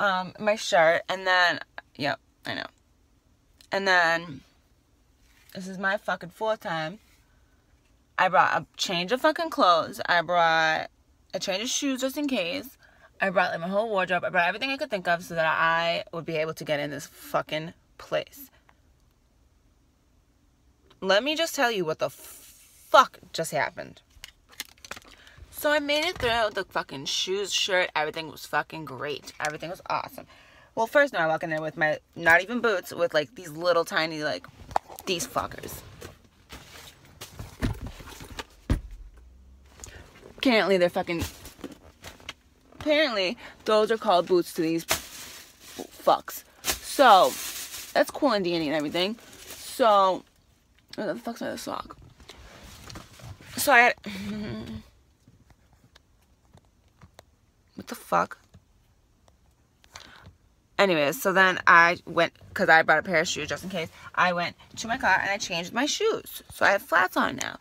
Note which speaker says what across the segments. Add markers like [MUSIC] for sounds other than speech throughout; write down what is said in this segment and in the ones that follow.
Speaker 1: um, my shirt, and then, yep, I know. And then, this is my fucking fourth time. I brought a change of fucking clothes. I brought a change of shoes just in case. I brought like my whole wardrobe. I brought everything I could think of so that I would be able to get in this fucking place. Let me just tell you what the fuck just happened. So I made it through the fucking shoes, shirt, everything was fucking great. Everything was awesome. Well, first now I walk in there with my, not even boots, with like these little tiny, like, these fuckers. Apparently they're fucking, apparently those are called boots to these fucks. So, that's cool and dandy and everything. So, what the fuck's my sock? So I had, [LAUGHS] what the fuck? Anyways, so then I went, because I brought a pair of shoes just in case, I went to my car and I changed my shoes. So I have flats on now.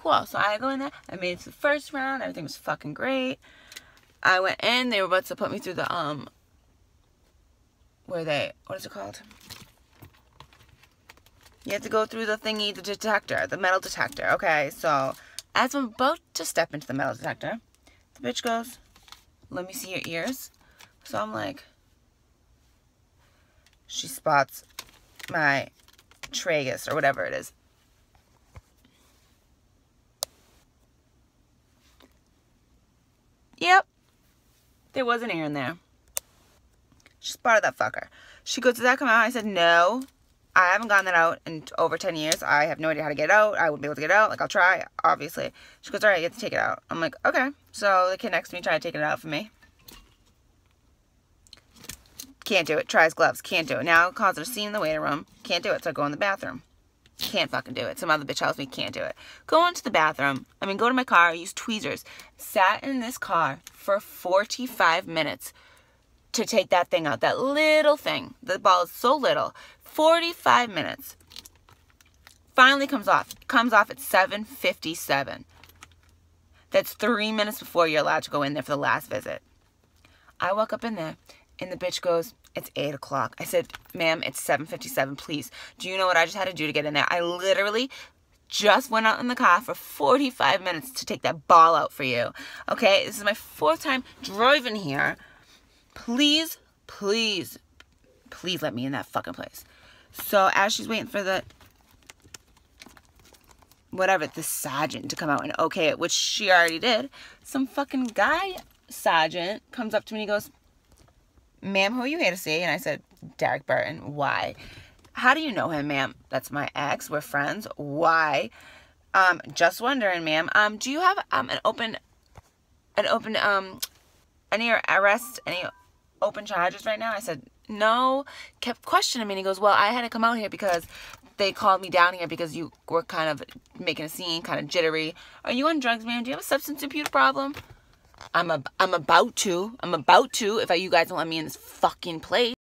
Speaker 1: Cool. So I go in there, I made it to the first round, everything was fucking great. I went in, they were about to put me through the, um, where they, what is it called? You have to go through the thingy, the detector, the metal detector. Okay, so as I'm about to step into the metal detector, the bitch goes, let me see your ears. So I'm like, she spots my tragus or whatever it is. Yep, there was an ear in there. She spotted that fucker. She goes, did that come out? I said, no. I haven't gotten that out in over 10 years. I have no idea how to get it out. I wouldn't be able to get it out. Like, I'll try, obviously. She goes, all right, you have to take it out. I'm like, okay. So the kid next to me tried to take it out for me. Can't do it. Tries gloves. Can't do it. Now causes a scene in the waiting room. Can't do it. So I go in the bathroom. Can't fucking do it. Some other bitch tells me can't do it. Go into the bathroom. I mean, go to my car. Use tweezers. Sat in this car for 45 minutes to take that thing out. That little thing. The ball is so little. 45 minutes. Finally comes off. Comes off at 7.57. That's three minutes before you're allowed to go in there for the last visit. I walk up in there, and the bitch goes, it's 8 o'clock. I said, ma'am, it's 7.57, please. Do you know what I just had to do to get in there? I literally just went out in the car for 45 minutes to take that ball out for you. Okay, this is my fourth time driving here. Please, please, please let me in that fucking place. So as she's waiting for the whatever, the sergeant to come out and okay it, which she already did, some fucking guy sergeant comes up to me and he goes, ma'am, who are you here to see? And I said, Derek Burton. Why? How do you know him, ma'am? That's my ex. We're friends. Why? Um, just wondering, ma'am. Um, do you have um an open, an open um, any arrest, any open charges right now? I said, no. Kept questioning me and he goes, well, I had to come out here because they called me down here because you were kind of making a scene, kind of jittery. Are you on drugs, man? Do you have a substance abuse problem? I'm a, I'm about to. I'm about to if I, you guys don't let me in this fucking place.